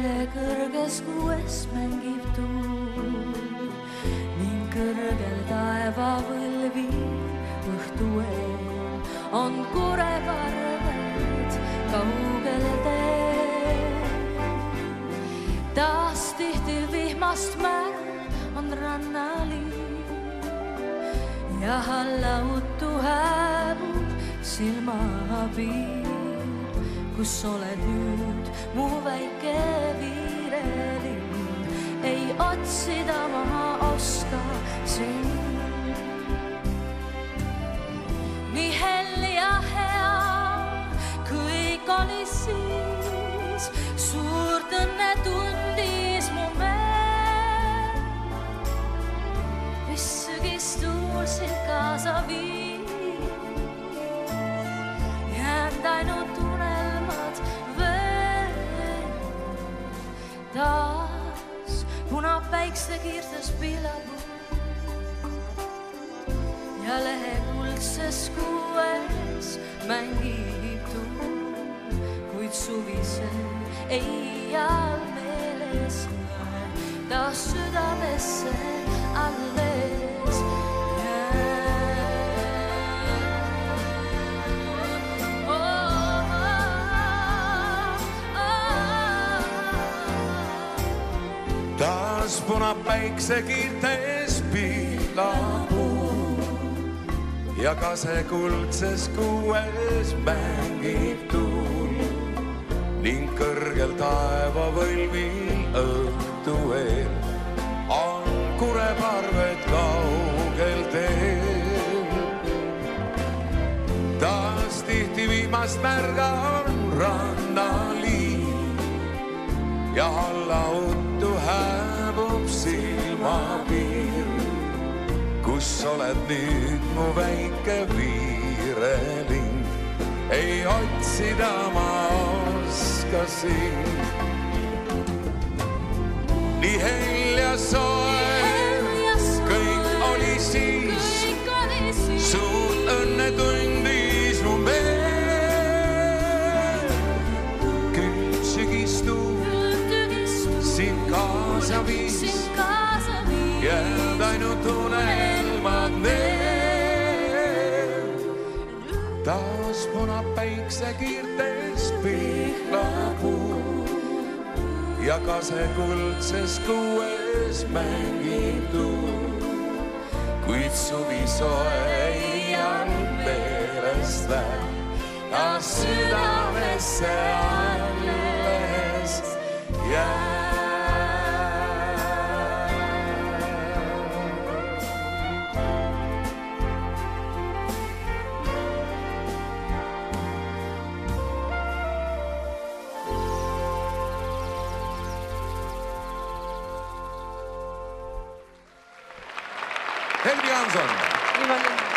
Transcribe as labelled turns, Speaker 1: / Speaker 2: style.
Speaker 1: kõrges kuues mängib tuul ning kõrgel taevavõlvil õhtu eel on kureparved kaugel teel. taas tihti vihmast märg on rannaliin ja hallautu hääbub silmapiir kus oled nüüd. Mu väike viirelind, ei otsida ma oska sind. nii hell ja hea kõik oli siis, suurt õnne tundis mu meel, mis sügistuul sind kaasa viis, punab päiksekiirtes pillapuu ja lehekuldses kuues mängib tuul, kuid suvisel ei all meeles taas südamesse alles
Speaker 2: punab päiksekiirtes pihlapuu ja kase kuldses kuues mängib tuul ning kõrgel taevavõlvil õhtu eel on kureparved kaugel teel. taas tihti viimast märgan rannaliin ja allauttu hääbub silmapiir, kus oled nüüd mu väike viirelind. ei otsida ma oska sind. nii hell ja soe, kaasa viis, jääd ainult unelmad need. taas punab päiksekiirtes pihlapuu ja kase kuldses kuues mängib tuul. kuid suvi soe ei andnud meelest läheb, taas südamesse alles jääb. Helvi Anzon.
Speaker 3: Viva